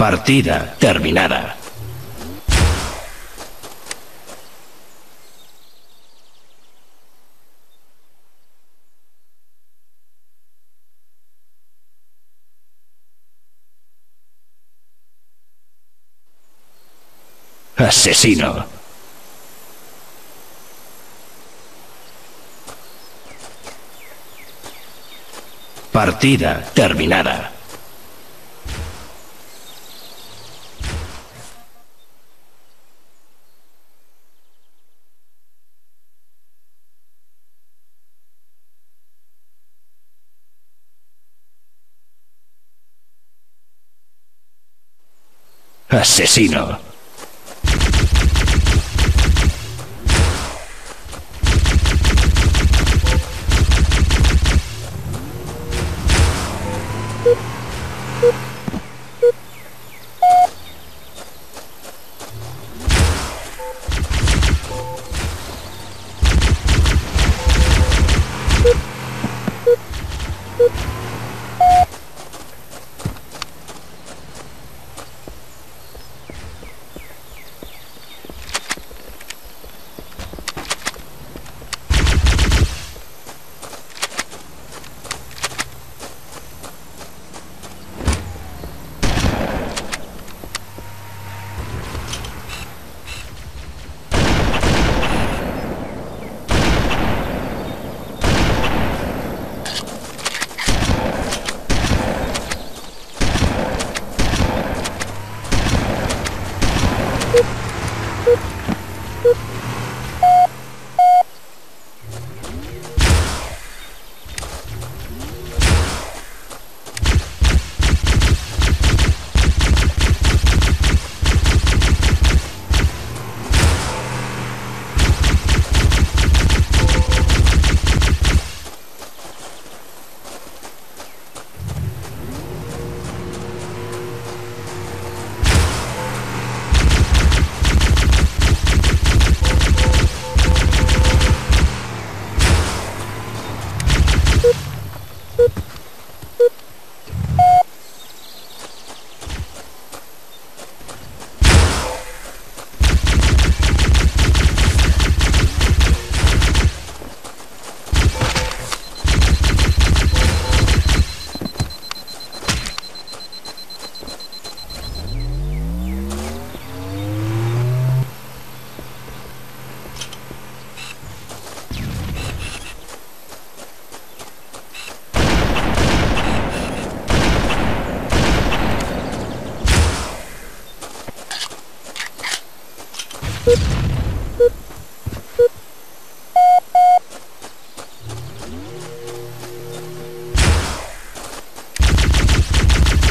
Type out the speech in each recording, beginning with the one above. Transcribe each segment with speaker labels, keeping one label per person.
Speaker 1: Partida terminada. Asesino. Partida terminada. Asesino.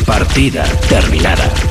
Speaker 1: Partida terminada.